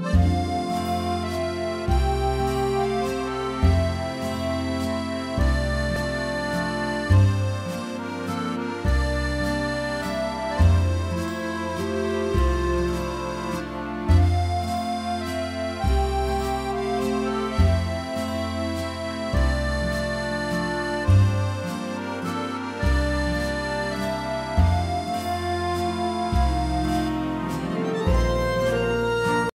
Bye.